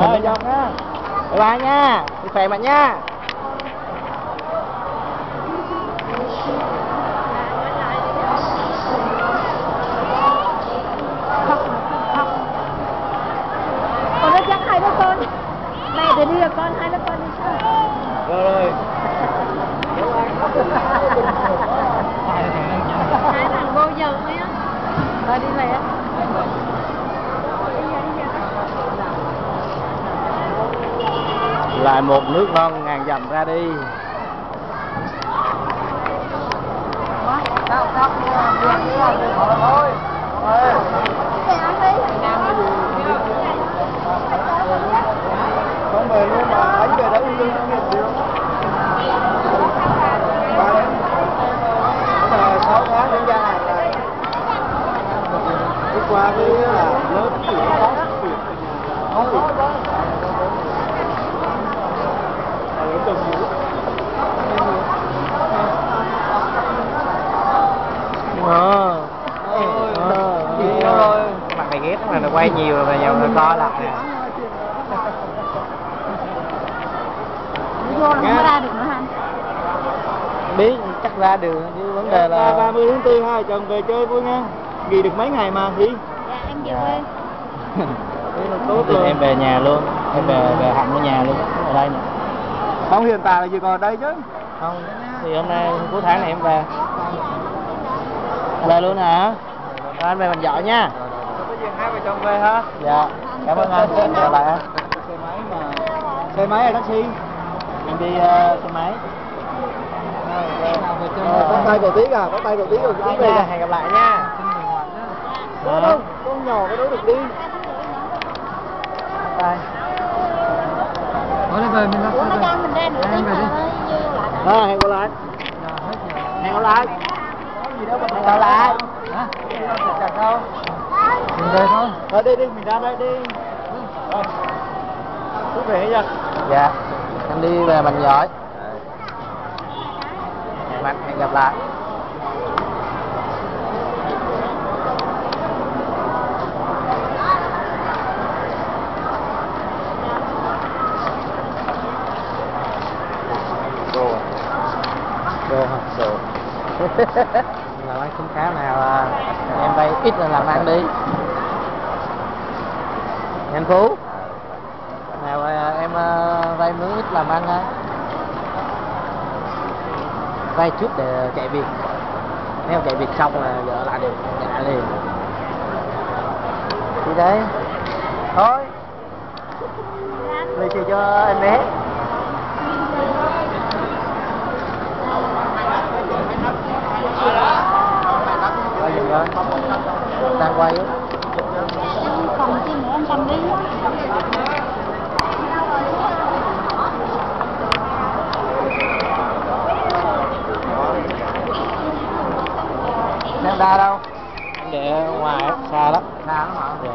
Rồi, dọc nha. Bye bye nha. Đi khỏe mạnh nha. con nó chắc hai đứa con mẹ thì đi là con hai đứa con đi sao Rồi rồi. hai thằng vô giờ nhé rồi đi mẹ Lại một nước non ngàn dặm ra đi. Không về luôn mà anh về đấy luôn được. Mà sáu tháng đến gia hạn này. Đi qua với là lớp nữa. Ờ. Ờ. Các bạn này ghét mà nó quay nhiều rồi nhiều nó co lại nè. đi vô là không có ra được nữa hả Biết chắc ra được chứ vấn đề là 30 tháng 4 hai chồng về chơi vui nha. Nghỉ được mấy ngày mà thì dạ em về Dạ. quê Thế là tốt Thì rồi. em về nhà luôn. Em về về hẳn ở nhà luôn. Ở đây nè. Không hiện tại là gì còn ở đây chứ. không. Thì hôm nay cuối tháng này em về. Về luôn hả? Rồi anh về mình giỏi nha. Có gì hai vợ chồng về ha. dạ. Cảm ơn anh. Chào lại Xe máy mà. Xe máy hay taxi? em đi ờ, xe máy. Rồi, có tay cầu tí à, có tay cầu tí rồi nè. hẹn gặp lại nha Đâu, con nhỏ cái đó được đi. bye Ủa nó cho mình ra nữa tí mà hơi dư lại hả? À, hẹn gặp lại. hẹn gặp lại Có gì đâu mà hẹn gặp lại Hả? Chặt đâu? Mình về thôi. Thôi đi đi, mình ra đây đi. Rồi. Cứ về nha. dạ em đi về mình giỏi gặp hẹn gặp lại làm ăn không khá nào à, em vay ít là làm ăn đi. Anh phú? Nào à, em à, vay mướn ít làm ăn ha vay chút để chạy việc. Nếu chạy việc xong là vợ lại được trả liền. Thì đấy thôi. Lì xì cho em bé. quay. Á còn chi nữa em cầm đi đang đa đâu? Em để ngoài xa lắm. Xa lắm hả? Dạ.